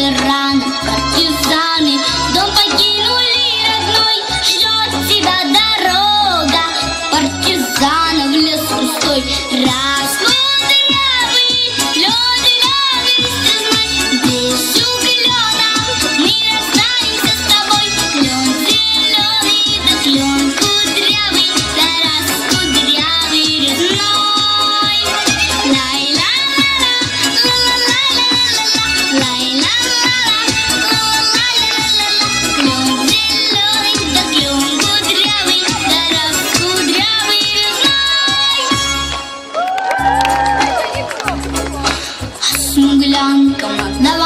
ветераны, партизаны. Come on, come on, now.